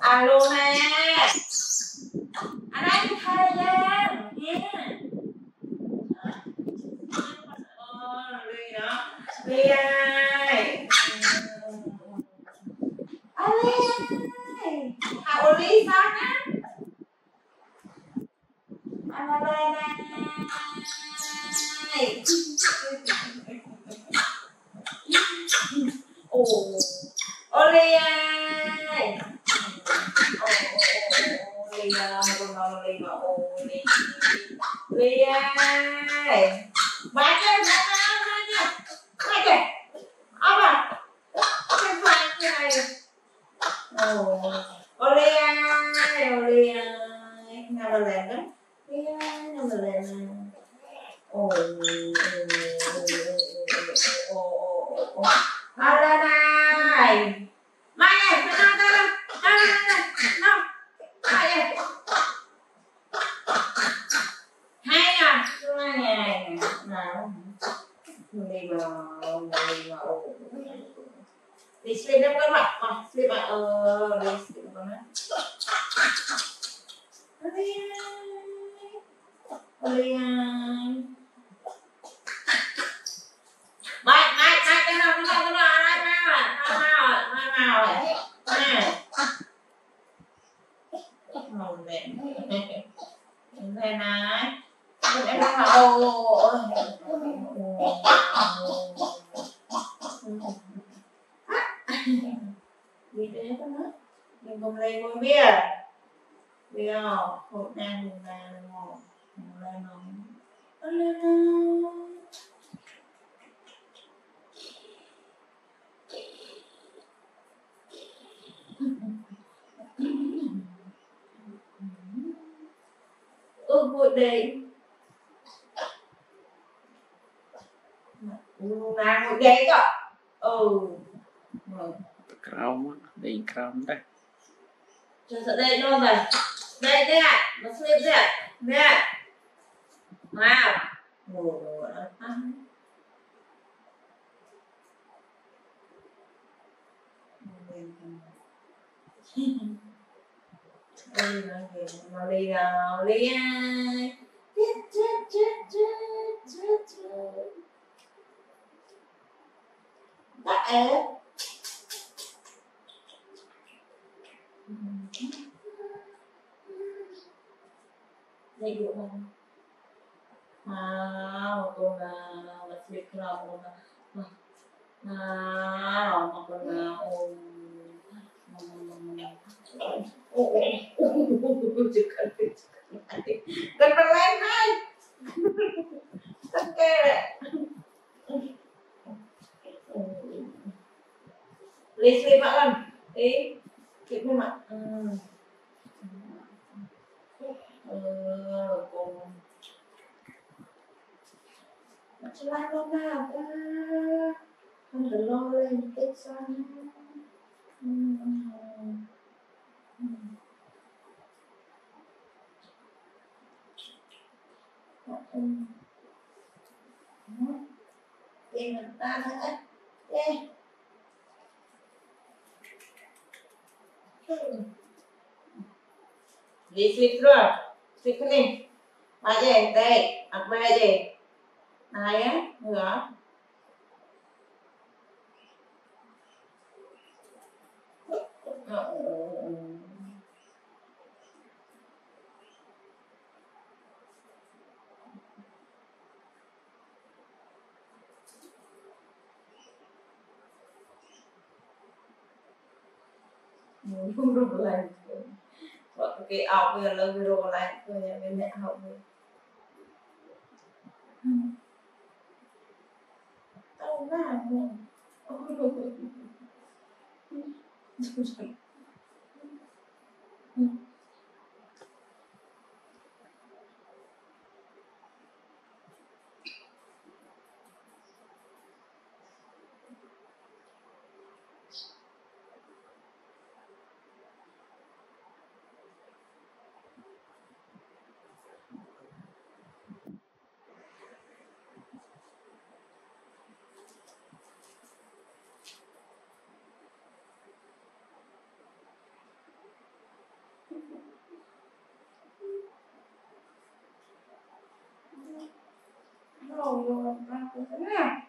alo nè anh ấy thay em nha đó đi Ly À ô Ly sao nhá anh ơi này Ồ Ô Ly ơi ô Ly ơi ô nói Ly mà ô Bác ơi bác ơi Hai kìa Ông à Cái vai như này Ồ Oli ơi Oli ơi Nào là làm đó Oli ơi Nào là làm nè Ồ Ồ Ồ Ồ À lên này Mai ơi Mai này, Mai ơi Mai này, Mai ơi Hai à Hai Nào đi vào đi vào đi sleep em các bạn mà sleep mà ờ đi sleep con á đi đi mai mai mai cái nào cái nào cái nào ai nào ai nào ai nào nè. Ngon đẹp. Thế này. Em đang ô đi đến đó đừng cùng lên ngồi bia. Bia hộp đang đừng là ngồi ước vui đi nàng một giây cơ ừ Krong, đi krong đó. cho sợ đây luôn rồi đây đây ạ nó slip đây ạ đây ạ wow. Ngủ ngủ nó ăn Ôi, nó kìa, đi nào, đi ai Đã ế Đây dụ không? اللهم واتركهم Kan berlain hai. Terkere. Malam. Eh, kita mak. Lại lúc nào ta Không được lo lên tích xanh Ừ Ừ Ừ Đi mình ta nữa Đi Di sleep terus. Sleep ke đây? Aje, baik. Apa aje? Nah ya, enggak. Không được lại Vợ cái bây giờ là video lại Rồi nhà bên mẹ học rồi はもう。Пробовала брать.